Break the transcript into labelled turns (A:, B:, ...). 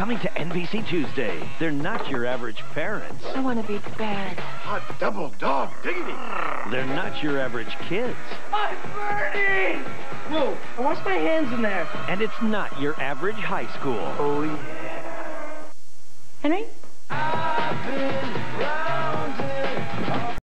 A: coming to NBC Tuesday. They're not your average parents.
B: I want to be bad.
C: Hot double dog diggity.
A: They're not your average kids.
D: I'm burning! Whoa, I washed my hands in there.
A: And it's not your average high school.
D: Oh, yeah. Henry? Ah!